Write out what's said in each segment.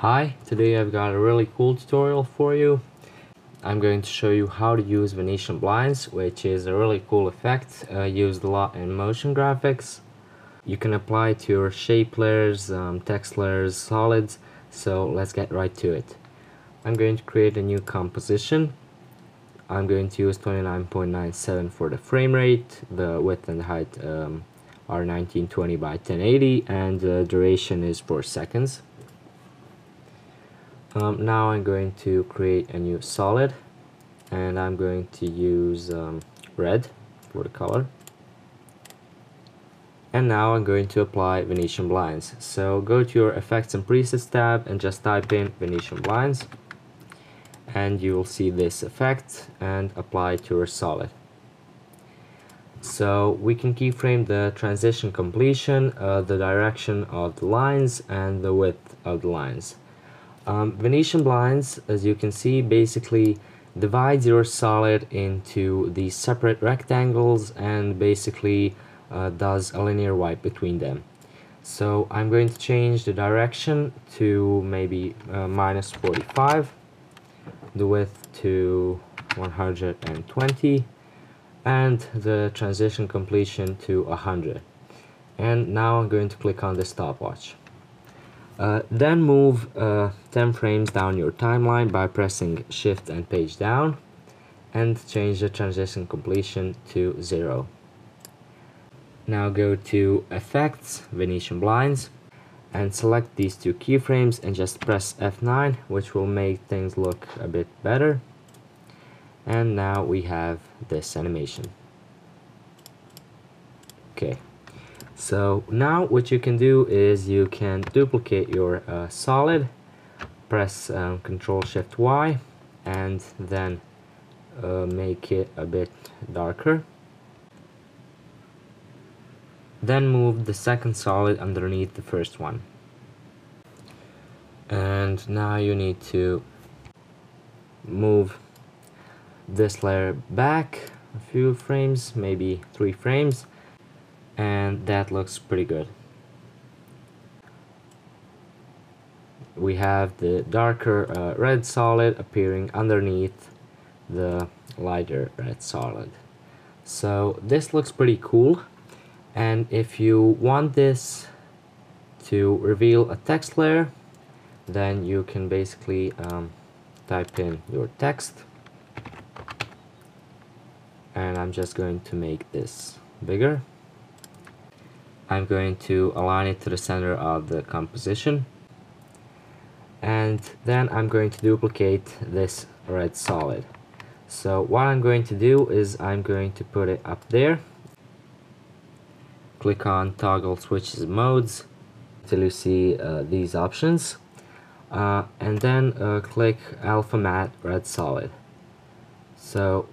Hi, today I've got a really cool tutorial for you. I'm going to show you how to use Venetian blinds, which is a really cool effect uh, used a lot in motion graphics. You can apply it to your shape layers, um, text layers, solids, so let's get right to it. I'm going to create a new composition. I'm going to use 29.97 for the frame rate, the width and height um, are 1920 by 1080 and the duration is 4 seconds. Um, now I'm going to create a new solid and I'm going to use um, red for the color. And now I'm going to apply Venetian blinds. So go to your effects and presets tab and just type in Venetian blinds and you will see this effect and apply to your solid. So we can keyframe the transition completion, uh, the direction of the lines and the width of the lines um, Venetian blinds, as you can see, basically divides your solid into the separate rectangles and basically uh, does a linear wipe between them. So I'm going to change the direction to maybe uh, minus 45, the width to 120, and the transition completion to 100. And now I'm going to click on the stopwatch. Uh, then move uh, 10 frames down your timeline by pressing shift and page down and change the transition completion to 0. Now go to effects, Venetian blinds and select these two keyframes and just press F9 which will make things look a bit better. And now we have this animation. Okay so now what you can do is you can duplicate your uh, solid press um, Control Shift Y and then uh, make it a bit darker. Then move the second solid underneath the first one. And now you need to move this layer back a few frames maybe three frames and that looks pretty good. We have the darker uh, red solid appearing underneath the lighter red solid. So this looks pretty cool and if you want this to reveal a text layer then you can basically um, type in your text and I'm just going to make this bigger I'm going to align it to the center of the composition. And then I'm going to duplicate this red solid. So what I'm going to do is I'm going to put it up there. Click on toggle switches modes until you see uh, these options. Uh, and then uh, click alpha matte red solid. So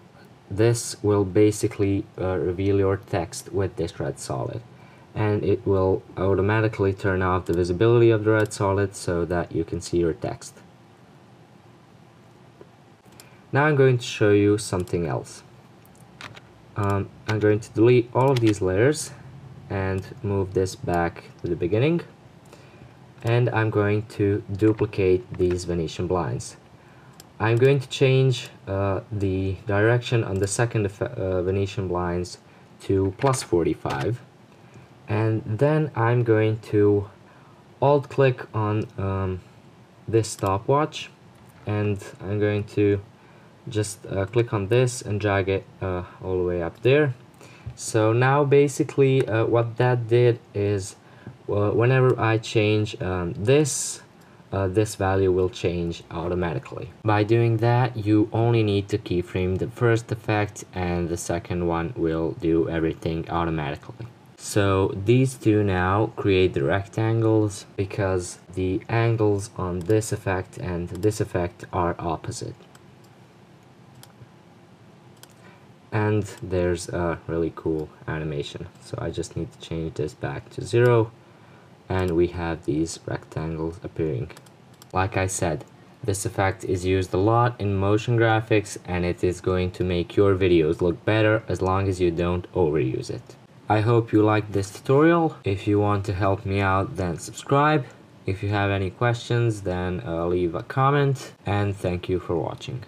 this will basically uh, reveal your text with this red solid and it will automatically turn off the visibility of the red solid so that you can see your text. Now I'm going to show you something else. Um, I'm going to delete all of these layers and move this back to the beginning and I'm going to duplicate these Venetian blinds. I'm going to change uh, the direction on the second uh, Venetian blinds to plus 45 and then I'm going to alt click on um, this stopwatch and I'm going to just uh, click on this and drag it uh, all the way up there so now basically uh, what that did is uh, whenever I change um, this uh, this value will change automatically. By doing that, you only need to keyframe the first effect and the second one will do everything automatically. So these two now create the rectangles because the angles on this effect and this effect are opposite. And there's a really cool animation. So I just need to change this back to zero and we have these rectangles appearing. Like I said, this effect is used a lot in motion graphics and it is going to make your videos look better as long as you don't overuse it. I hope you liked this tutorial. If you want to help me out then subscribe. If you have any questions, then uh, leave a comment and thank you for watching.